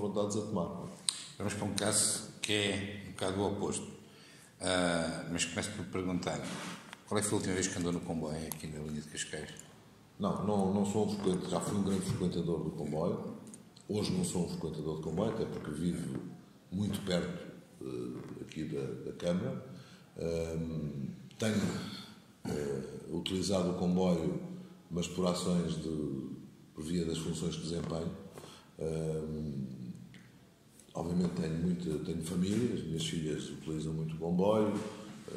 confrontados a tomar. Vamos para um caso que é um bocado o oposto. Uh, mas começo por perguntar: qual é que foi a última vez que andou no comboio aqui na linha de Cascais? Não, não, não sou um frequentador, já fui um grande frequentador do comboio. Hoje não sou um frequentador de comboio, até porque vivo muito perto uh, aqui da, da Câmara. Uh, tenho uh, utilizado o comboio, mas por ações de, por via das funções que desempenho. Obviamente tenho, muito, tenho família, as minhas filhas utilizam muito o comboio,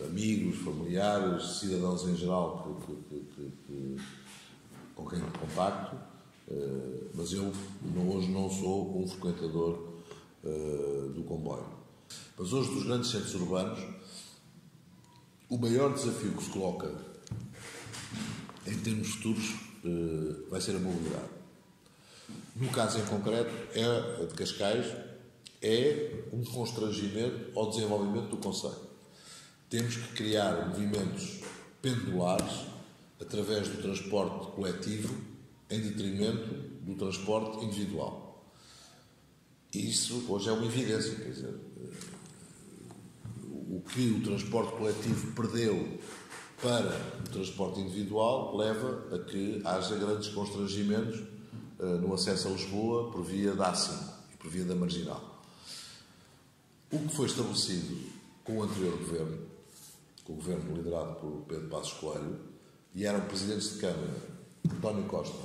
amigos, familiares, cidadãos em geral que, que, que, com quem contacto, uh, mas eu hoje não sou um frequentador uh, do comboio. Mas hoje, dos grandes centros urbanos, o maior desafio que se coloca em termos futuros uh, vai ser a mobilidade. No caso em concreto, é a de Cascais, é um constrangimento ao desenvolvimento do Conselho. Temos que criar movimentos pendulares através do transporte coletivo em detrimento do transporte individual. Isso hoje é uma evidência, quer dizer, o que o transporte coletivo perdeu para o transporte individual leva a que haja grandes constrangimentos uh, no acesso a Lisboa por via da A5 e por via da Marginal. O que foi estabelecido com o anterior governo, com o governo liderado por Pedro Passos Coelho, e eram presidentes de Câmara António Costa,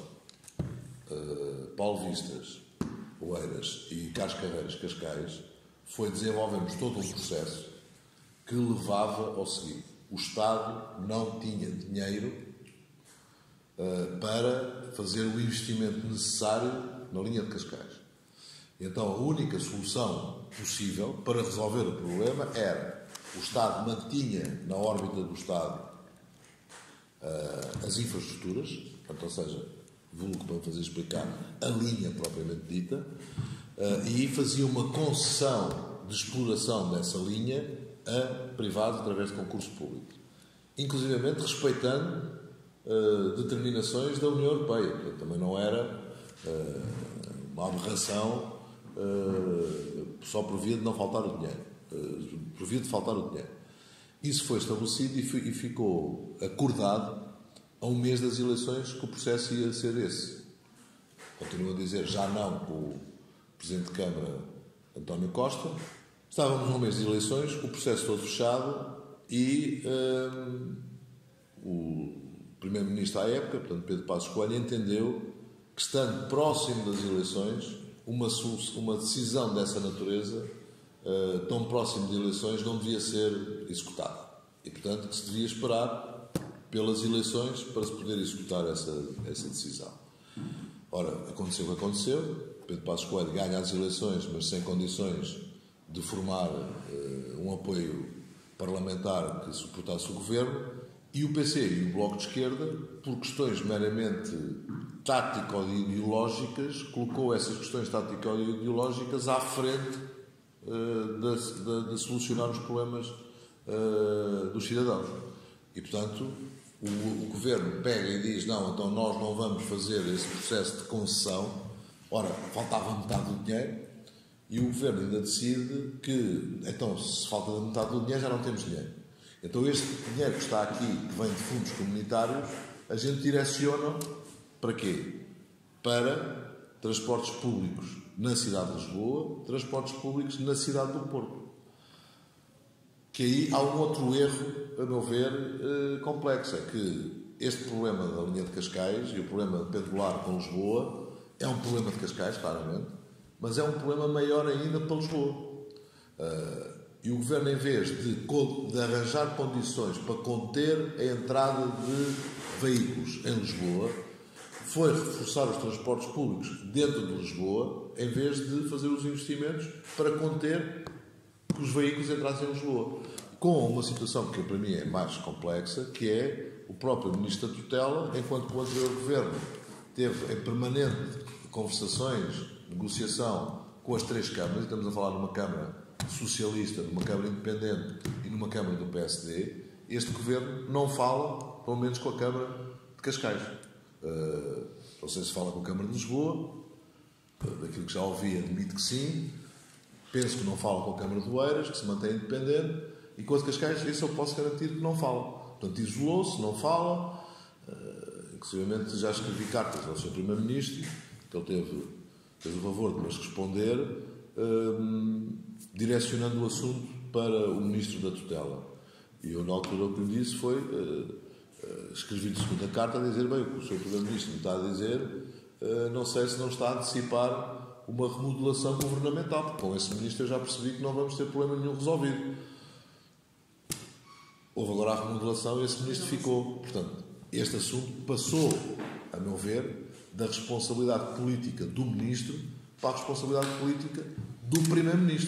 uh, Paulo Vistas, Oeiras e Carlos Carreiras Cascais, foi desenvolvermos todo um processo que levava ao seguinte: o Estado não tinha dinheiro uh, para fazer o investimento necessário na linha de Cascais. Então, a única solução possível para resolver o problema era o Estado mantinha na órbita do Estado uh, as infraestruturas, portanto, ou seja, vulgo para fazer explicar a linha propriamente dita, uh, e fazia uma concessão de exploração dessa linha a privados através de concurso público, inclusive respeitando uh, determinações da União Europeia, portanto, também não era uma aberração só por via de não faltar o dinheiro, via de faltar o dinheiro. Isso foi estabelecido e ficou acordado a um mês das eleições que o processo ia ser esse. Continuo a dizer, já não com o Presidente de Câmara António Costa. Estávamos no mês de eleições, o processo todo fechado e hum, o Primeiro-Ministro à época, portanto Pedro Passos Coelho, entendeu que estando próximo das eleições, uma, uma decisão dessa natureza uh, tão próximo de eleições não devia ser executada. E, portanto, que se devia esperar pelas eleições para se poder executar essa, essa decisão. Ora, aconteceu o que aconteceu. Pedro Passos Coelho ganha as eleições, mas sem condições de formar uh, um apoio parlamentar que suportasse o governo. E o PC e o Bloco de Esquerda, por questões meramente tático-ideológicas, colocou essas questões tático-ideológicas à frente uh, de, de, de, solucionar os problemas uh, dos cidadãos. E, portanto, o, o, governo pega e diz: não, então nós não vamos fazer esse processo de concessão. Ora, faltava metade do dinheiro, e o governo ainda decide que, então, se falta metade do dinheiro, já não temos dinheiro. Então, este dinheiro que está aqui, que vem de fundos comunitários, a gente direciona para quê? Para transportes públicos na cidade de Lisboa, transportes públicos na cidade do Porto. Que aí há um outro erro, a meu ver, eh, complexo. É que este problema da linha de Cascais e o problema pendular com Lisboa é um problema de Cascais, claramente, mas é um problema maior ainda para Lisboa. Eh, e o Governo, em vez de, de arranjar condições para conter a entrada de veículos em Lisboa, foi reforçar os transportes públicos dentro de Lisboa, em vez de fazer os investimentos para conter que os veículos entrassem em Lisboa. Com uma situação que para mim é mais complexa, que é o próprio Ministro da Tutela, enquanto o anterior Governo teve em permanente conversações, negociação com as três câmaras, estamos a falar numa Câmara socialista, numa Câmara independente e numa Câmara do PSD, este Governo não fala, pelo menos com a Câmara de Cascais. Uh, não sei se fala com a Câmara de Lisboa, daquilo que já ouvi, admite que sim. Penso que não fala com a Câmara de Oeiras, que se mantém independente. E com a de Cascais, isso eu posso garantir que não fala. Portanto, isolou-se, não fala. Uh, inclusive, já escrevi cartas ao Sr. Primeiro-Ministro, que ele teve, teve o favor de nos responder, uh, direcionando o assunto para o Ministro da Tutela. E eu, na altura, o que lhe disse foi. Uh, escrevi-lhe segunda carta a dizer: bem, o que o Sr. Primeiro-Ministro me está a dizer, não sei se não está a antecipar uma remodelação governamental, porque com esse Ministro eu já percebi que não vamos ter problema nenhum resolvido. Houve agora a remodelação e esse ministro ficou. Portanto, este assunto passou, a meu ver, da responsabilidade política do ministro para a responsabilidade política do primeiro-ministro.